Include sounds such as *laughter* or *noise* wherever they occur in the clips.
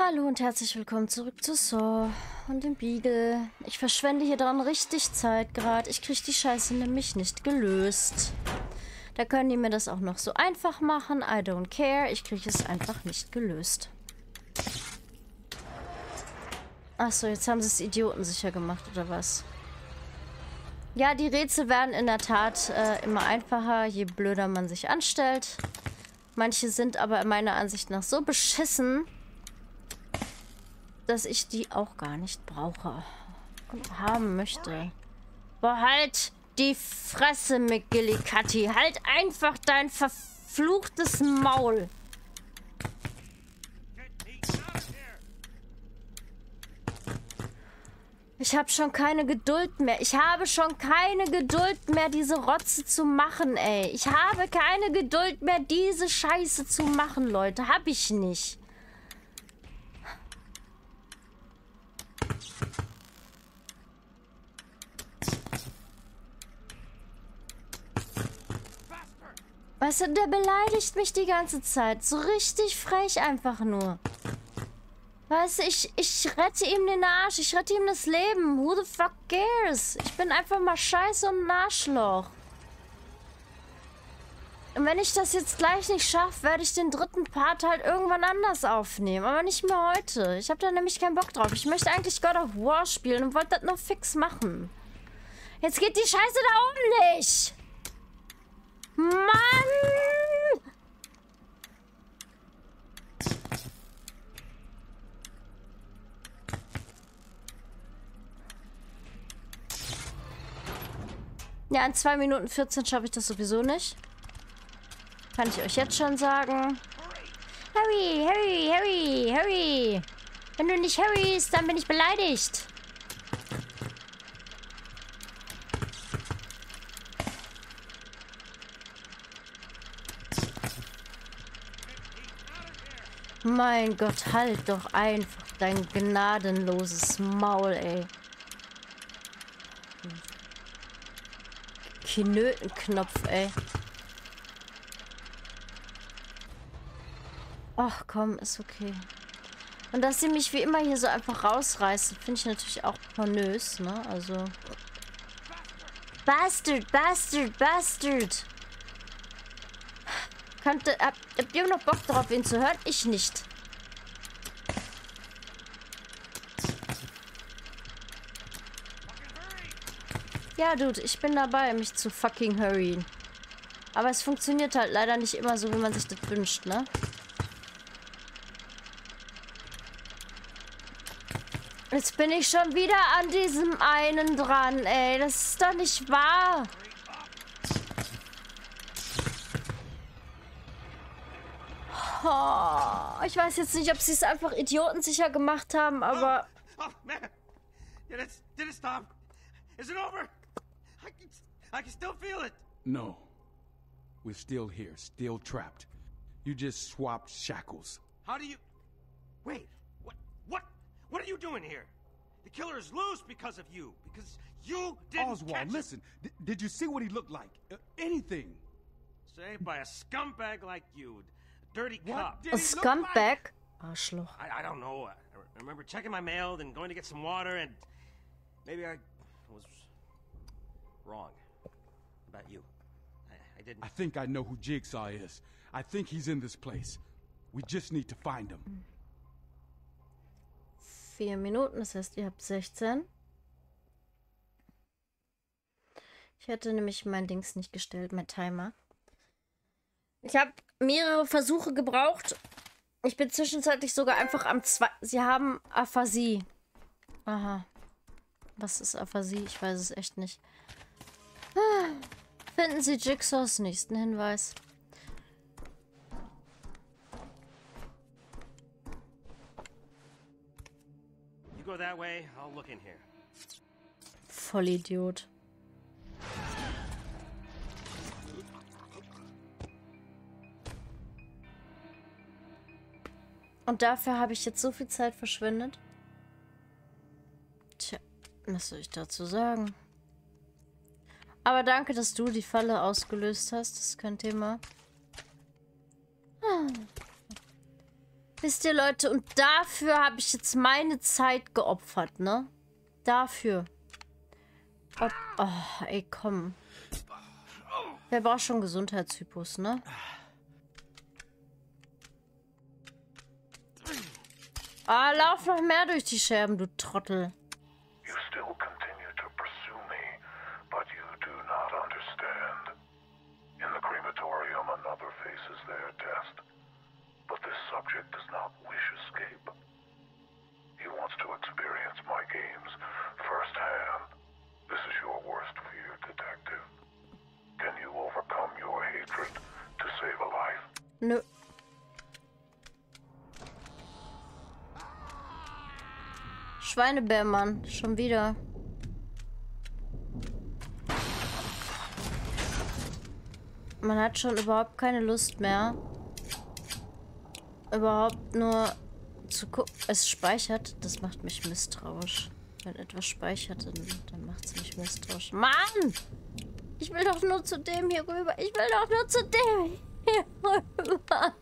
Hallo und herzlich willkommen zurück zu Saw und dem Beagle. Ich verschwende hier dran richtig Zeit gerade. Ich kriege die Scheiße nämlich nicht gelöst. Da können die mir das auch noch so einfach machen. I don't care. Ich kriege es einfach nicht gelöst. Achso, jetzt haben sie es idiotensicher gemacht, oder was? Ja, die Rätsel werden in der Tat äh, immer einfacher, je blöder man sich anstellt. Manche sind aber meiner Ansicht nach so beschissen, dass ich die auch gar nicht brauche und haben möchte. Behalt die Fresse, McGillicuddy. Halt einfach dein verfluchtes Maul. Ich habe schon keine Geduld mehr. Ich habe schon keine Geduld mehr, diese Rotze zu machen, ey. Ich habe keine Geduld mehr, diese Scheiße zu machen, Leute. Hab ich nicht. Weißt du, der beleidigt mich die ganze Zeit. So richtig frech einfach nur. Weißt du, ich, ich rette ihm den Arsch. Ich rette ihm das Leben. Who the fuck cares? Ich bin einfach mal scheiße und ein Arschloch. Und wenn ich das jetzt gleich nicht schaffe, werde ich den dritten Part halt irgendwann anders aufnehmen. Aber nicht mehr heute. Ich habe da nämlich keinen Bock drauf. Ich möchte eigentlich God of War spielen und wollte das nur fix machen. Jetzt geht die Scheiße da oben nicht. Mann! Ja, in 2 Minuten 14 schaffe ich das sowieso nicht. Kann ich euch jetzt schon sagen. Harry, Harry, Harry, Harry. Wenn du nicht hurryst, dann bin ich beleidigt. Mein Gott, halt doch einfach dein gnadenloses Maul, ey. Knötenknopf, ey. Ach komm, ist okay. Und dass sie mich wie immer hier so einfach rausreißen, finde ich natürlich auch pornös, ne? Also. Bastard, Bastard, Bastard. Könnte, habt, habt ihr noch Bock drauf, ihn zu hören? Ich nicht. Ja, Dude, ich bin dabei, mich zu fucking hurryen. Aber es funktioniert halt leider nicht immer so, wie man sich das wünscht, ne? Jetzt bin ich schon wieder an diesem einen dran, ey. Das ist doch nicht wahr. Oh, ich weiß jetzt nicht, ob sie es einfach idiotensicher gemacht haben, aber... Oh, oh man. Did it, did it stop? Is it over? I can, I can still feel it. No. We're still here, still trapped. You just swapped shackles. How do you... Wait, what, what, what are you doing here? The killer is loose because of you, because you didn't Oswald, catch listen, did you see what he looked like? Uh, anything. Saved by a scumbag like you, a dirty What cop. did A he look scumbag? like? Arschloch. I, I don't know. I, I remember checking my mail, then going to get some water, and maybe I was wrong about you. I, I didn't. I think I know who Jigsaw is. I think he's in this place. We just need to find him. Vier Minuten, das heißt, ihr habt 16. Ich hätte nämlich mein Dings nicht gestellt, mein Timer. Ich habe mehrere Versuche gebraucht. Ich bin zwischenzeitlich sogar einfach am zwei. Sie haben Aphasie. Aha. Was ist Aphasie? Ich weiß es echt nicht. Finden Sie Jigsaws nächsten Hinweis. You go that way, I'll look in here. Vollidiot. Und dafür habe ich jetzt so viel Zeit verschwendet. Tja, was soll ich dazu sagen? Aber danke, dass du die Falle ausgelöst hast. Das ist kein Thema. Ah. Wisst ihr, Leute, und dafür habe ich jetzt meine Zeit geopfert, ne? Dafür. Ob, oh, ey, komm. Wer braucht schon Gesundheitshypos, ne? Ah, lauf noch mehr durch die Scherben, du Trottel. Schweinebärmann, schon wieder. Man hat schon überhaupt keine Lust mehr. Überhaupt nur zu gucken. Es speichert, das macht mich misstrauisch. Wenn etwas speichert, dann, dann macht es mich misstrauisch. Mann! Ich will doch nur zu dem hier rüber. Ich will doch nur zu dem hier rüber.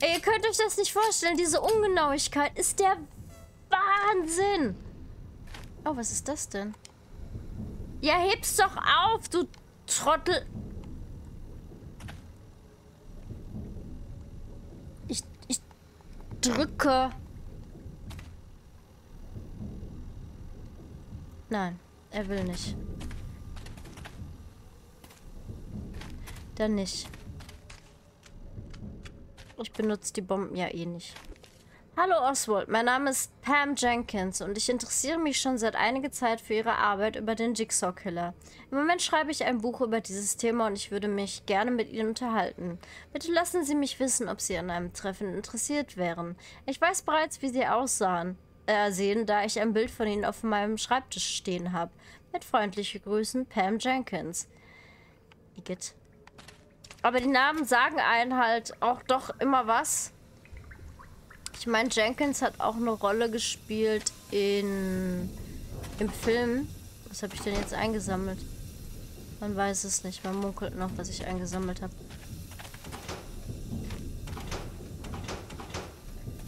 Ey, *laughs* ihr könnt euch das nicht vorstellen. Diese Ungenauigkeit ist der Wahnsinn. Oh, was ist das denn? Ja, heb's doch auf, du Trottel. Ich, ich drücke. Nein, er will nicht. Dann nicht. Ich benutze die Bomben ja eh nicht. Hallo Oswald, mein Name ist Pam Jenkins und ich interessiere mich schon seit einiger Zeit für Ihre Arbeit über den Jigsaw Killer. Im Moment schreibe ich ein Buch über dieses Thema und ich würde mich gerne mit Ihnen unterhalten. Bitte lassen Sie mich wissen, ob Sie an einem Treffen interessiert wären. Ich weiß bereits, wie Sie aussahen, äh, sehen, da ich ein Bild von Ihnen auf meinem Schreibtisch stehen habe. Mit freundlichen Grüßen, Pam Jenkins. Igitt. Aber die Namen sagen einen halt auch doch immer was. Ich meine, Jenkins hat auch eine Rolle gespielt in im Film. Was habe ich denn jetzt eingesammelt? Man weiß es nicht. Man munkelt noch, was ich eingesammelt habe.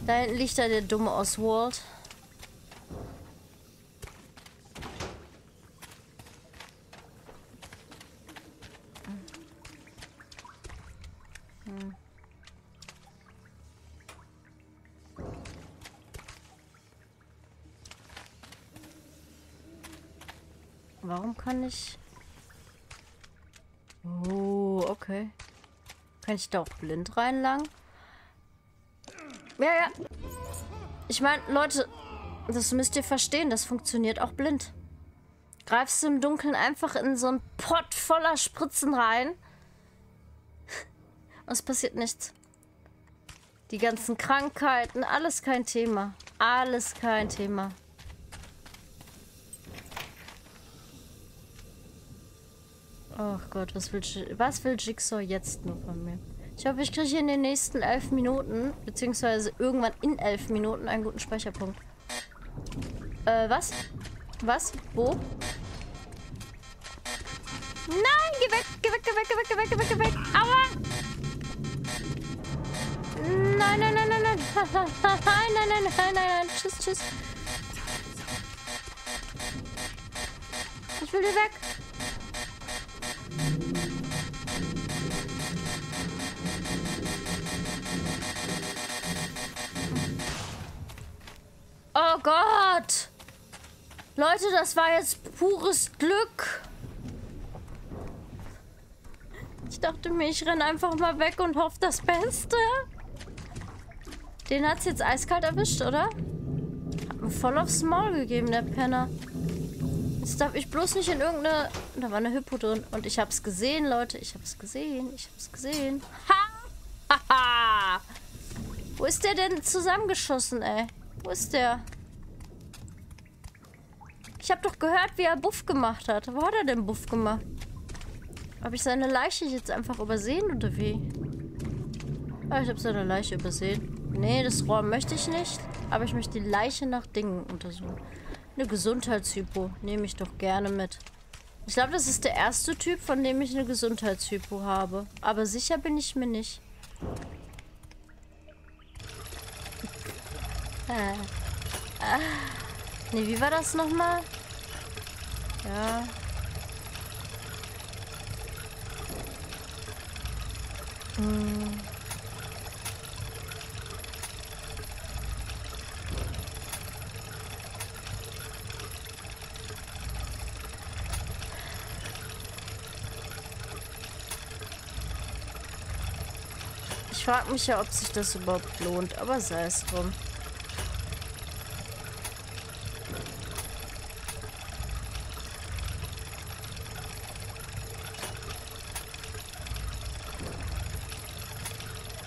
Da hinten liegt da der dumme Oswald. Warum kann ich... Oh, okay. Kann ich da auch blind reinlangen? Ja, ja. Ich meine, Leute, das müsst ihr verstehen, das funktioniert auch blind. Greifst du im Dunkeln einfach in so einen Pott voller Spritzen rein *laughs* und es passiert nichts. Die ganzen Krankheiten, alles kein Thema. Alles kein Thema. Ach Gott, was will, was will Jigsaw jetzt nur von mir? Ich hoffe, ich kriege in den nächsten elf Minuten, beziehungsweise irgendwann in elf Minuten einen guten Speicherpunkt. Äh, was? Was? Wo? Nein, geh weg, geh weg, geh weg, geh weg, geh weg, geh weg. Aua! Nein, nein, nein, nein, nein. *laughs* nein, nein, nein, nein, nein, nein. Tschüss, tschüss. Ich will hier weg. Oh Gott! Leute, das war jetzt pures Glück. Ich dachte mir, ich renne einfach mal weg und hoffe das Beste. Den hat es jetzt eiskalt erwischt, oder? Hat mir voll aufs Maul gegeben, der Penner. Jetzt darf ich bloß nicht in irgendeine... Da war eine Hypo drin. Und ich hab's gesehen, Leute. Ich hab's gesehen. Ich hab's gesehen. Ha! *laughs* Haha! Wo ist der denn zusammengeschossen, ey? Wo ist der? Ich habe doch gehört, wie er Buff gemacht hat. Wo hat er denn Buff gemacht? Habe ich seine Leiche jetzt einfach übersehen oder wie? Ah, ich habe seine Leiche übersehen. Nee, das Rohr möchte ich nicht. Aber ich möchte die Leiche nach Dingen untersuchen. Eine Gesundheitshypo. Nehme ich doch gerne mit. Ich glaube, das ist der erste Typ, von dem ich eine Gesundheitshypo habe. Aber sicher bin ich mir nicht. Nee, wie war das nochmal? Ja. Hm. Ich frage mich ja, ob sich das überhaupt lohnt, aber sei es drum.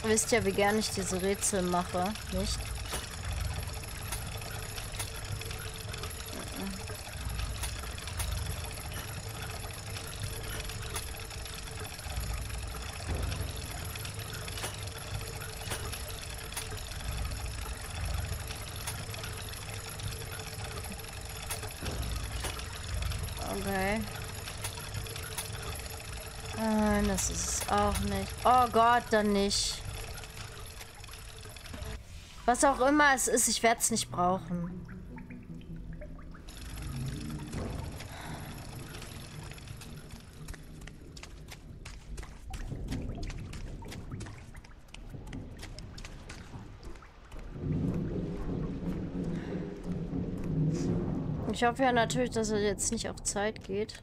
Wisst ja, wie gerne ich diese Rätsel mache, nicht? Okay. Nein, das ist auch nicht. Oh Gott, dann nicht. Was auch immer es ist, ich werde es nicht brauchen. Ich hoffe ja natürlich, dass er jetzt nicht auf Zeit geht.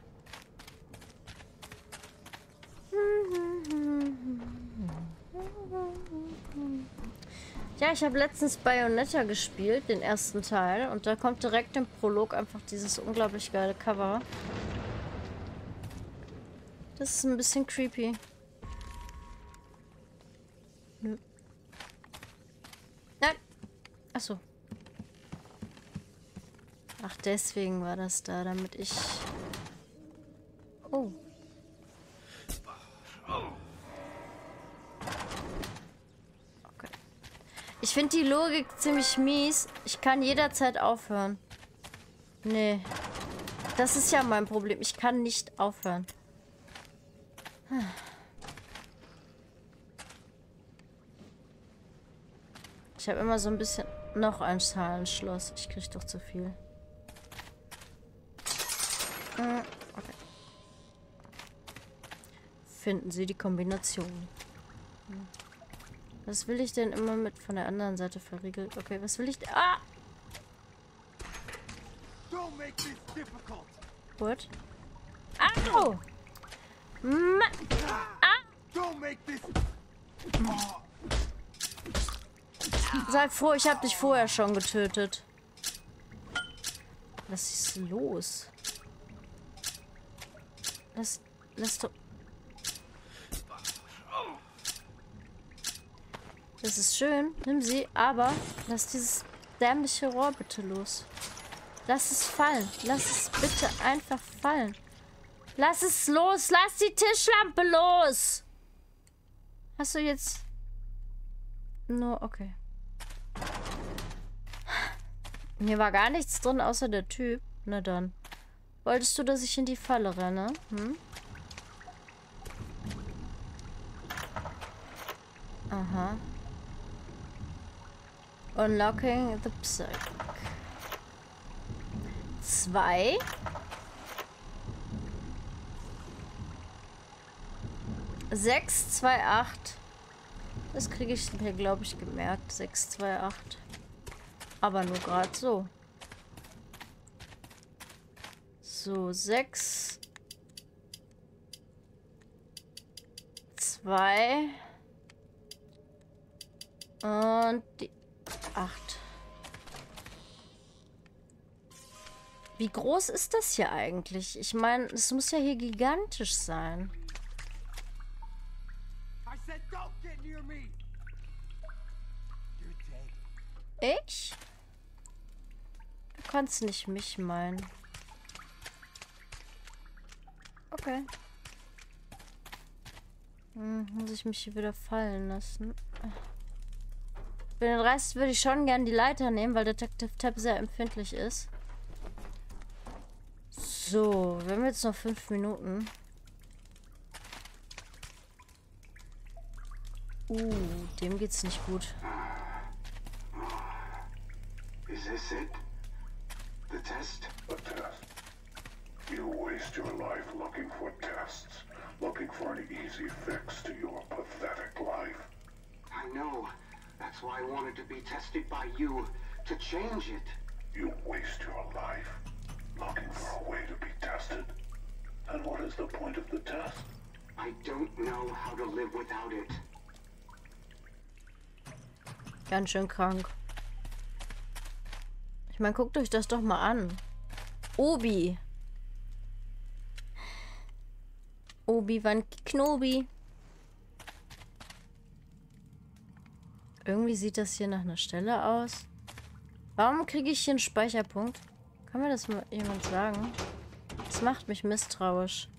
Ja, ich habe letztens Bayonetta gespielt, den ersten Teil. Und da kommt direkt im Prolog einfach dieses unglaublich geile Cover. Das ist ein bisschen creepy. Nö. Nein. Achso. Ach, deswegen war das da, damit ich... Oh. Ich finde die Logik ziemlich mies. Ich kann jederzeit aufhören. Nee. Das ist ja mein Problem. Ich kann nicht aufhören. Ich habe immer so ein bisschen... Noch ein Zahlenschloss. Ich kriege doch zu viel. Äh, okay. Finden Sie die Kombination. Hm. Was will ich denn immer mit von der anderen Seite verriegelt? Okay, was will ich denn? Ah! What? Au! Ma ah! Sei froh, ich habe dich vorher schon getötet. Was ist los? Lass, lass doch... Das ist schön, nimm sie, aber lass dieses dämliche Rohr bitte los. Lass es fallen. Lass es bitte einfach fallen. Lass es los. Lass die Tischlampe los. Hast du jetzt... Nur, okay. Hier war gar nichts drin, außer der Typ. Na dann. Wolltest du, dass ich in die Falle renne? Hm? Aha. Unlocking the Psych. Zwei. Sechs, zwei, acht. Das kriege ich mir, glaube ich, gemerkt. Sechs, zwei, acht. Aber nur gerade so. So, sechs. Zwei. Und die acht. Wie groß ist das hier eigentlich? Ich meine, es muss ja hier gigantisch sein. Ich? Du kannst nicht mich meinen. Okay. Hm, muss ich mich hier wieder fallen lassen. Für den Rest würde ich schon gern die Leiter nehmen, weil Detective Tab sehr empfindlich ist. So, wir haben jetzt noch fünf Minuten. Uh, dem geht's nicht gut. this it? The test? A test. You waste your life looking for tests, looking for an easy fix to your pathetic life. I know. That's why I wanted to be tested by you to change it. You waste your life looking for a way to be tested. And what is the point of the test? I don't know how to live without it. Ganz schön krank. Ich meine, guckt euch das doch mal an. Obi. Obi-Wan Knobi. Irgendwie sieht das hier nach einer Stelle aus. Warum kriege ich hier einen Speicherpunkt? Kann mir das mal jemand sagen? Das macht mich misstrauisch.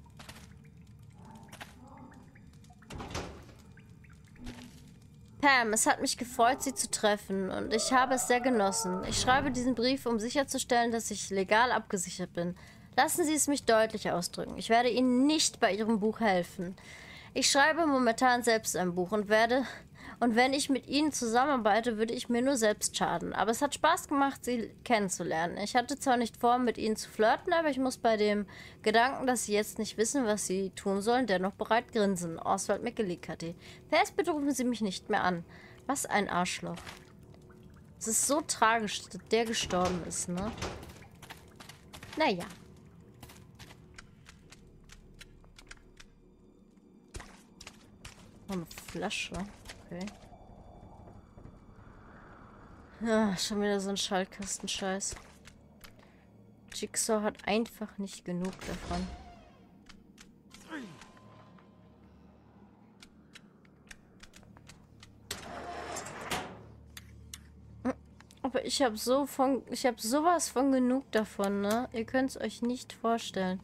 Pam, es hat mich gefreut, Sie zu treffen und ich habe es sehr genossen. Ich schreibe diesen Brief, um sicherzustellen, dass ich legal abgesichert bin. Lassen Sie es mich deutlich ausdrücken. Ich werde Ihnen nicht bei Ihrem Buch helfen. Ich schreibe momentan selbst ein Buch und werde und wenn ich mit ihnen zusammenarbeite, würde ich mir nur selbst schaden. Aber es hat Spaß gemacht, sie kennenzulernen. Ich hatte zwar nicht vor, mit ihnen zu flirten, aber ich muss bei dem Gedanken, dass sie jetzt nicht wissen, was sie tun sollen, dennoch bereit grinsen. Oswald McGillicuddy. Fest bitte Sie mich nicht mehr an. Was ein Arschloch. Es ist so tragisch, dass der gestorben ist, ne? Naja. Noch eine Flasche. Okay. Ja, schon wieder so ein Schaltkastenscheiß. Jigsaw hat einfach nicht genug davon. Aber ich habe so von, ich habe sowas von genug davon, ne? Ihr könnt es euch nicht vorstellen.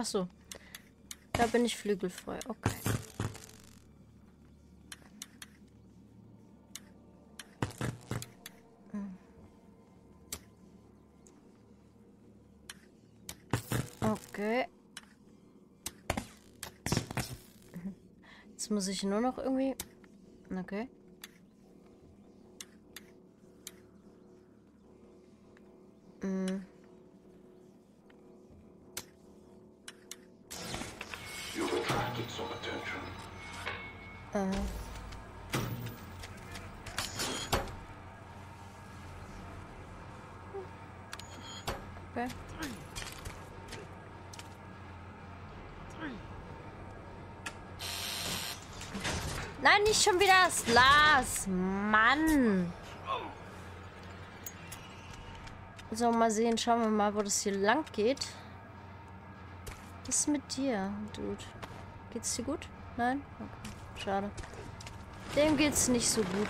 Ach so. Da bin ich flügelfrei. Okay. Okay. Jetzt muss ich nur noch irgendwie... Okay. Äh. Nein, nicht schon wieder das Glas. Mann. So, mal sehen. Schauen wir mal, wo das hier lang geht. Was ist mit dir, Dude? Geht's dir gut? Nein? Okay. Schade. Dem geht's nicht so gut.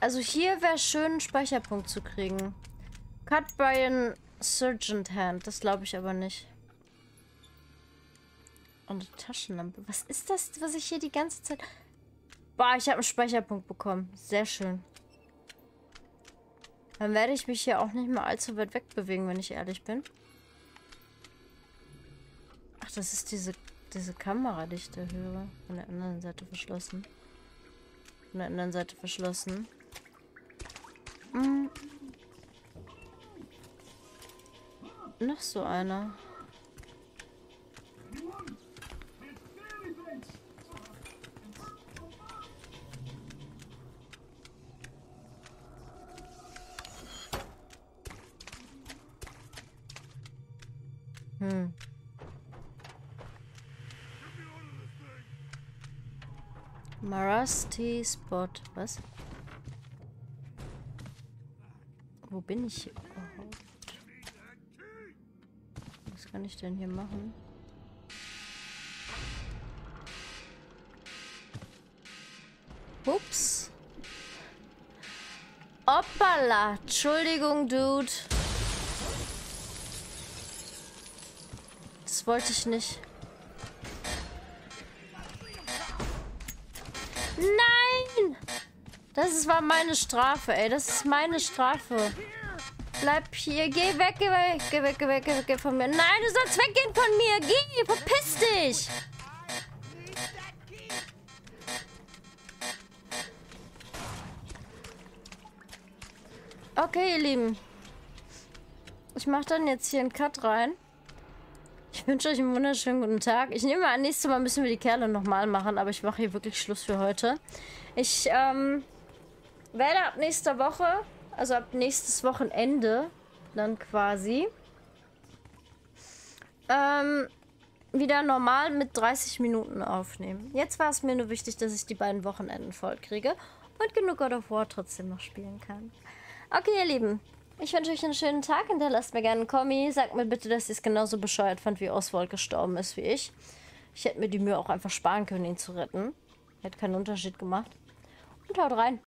Also hier wäre schön, einen Speicherpunkt zu kriegen. Cut by an Surgeon Hand. Das glaube ich aber nicht. Und eine Taschenlampe. Was ist das, was ich hier die ganze Zeit... Boah, ich habe einen Speicherpunkt bekommen. Sehr schön. Dann werde ich mich hier auch nicht mehr allzu weit wegbewegen, wenn ich ehrlich bin. Ach, das ist diese, diese Kamera, die ich da höre. Von der anderen Seite verschlossen. Von der anderen Seite verschlossen. Hm. Noch so einer. Marasti Spot. Was? Wo bin ich überhaupt? Was kann ich denn hier machen? Ups. Hoppala. Entschuldigung, Dude. Das wollte ich nicht. Das war meine Strafe, ey. Das ist meine Strafe. Bleib hier. Geh weg, geh weg, geh weg, geh weg, geh weg, geh von mir. Nein, du sollst weggehen von mir. Geh, verpiss dich. Okay, ihr Lieben. Ich mache dann jetzt hier einen Cut rein. Ich wünsche euch einen wunderschönen guten Tag. Ich nehme an, nächstes Mal müssen wir die Kerle nochmal machen, aber ich mache hier wirklich Schluss für heute. Ich, ähm, werde ab nächster Woche, also ab nächstes Wochenende, dann quasi, ähm, wieder normal mit 30 Minuten aufnehmen. Jetzt war es mir nur wichtig, dass ich die beiden Wochenenden voll kriege und genug God of War trotzdem noch spielen kann. Okay, ihr Lieben. Ich wünsche euch einen schönen Tag. Hinterlasst mir gerne einen Kommi. Sagt mir bitte, dass ihr es genauso bescheuert fand, wie Oswald gestorben ist wie ich. Ich hätte mir die Mühe auch einfach sparen können, ihn zu retten. Hätte keinen Unterschied gemacht. Und haut rein.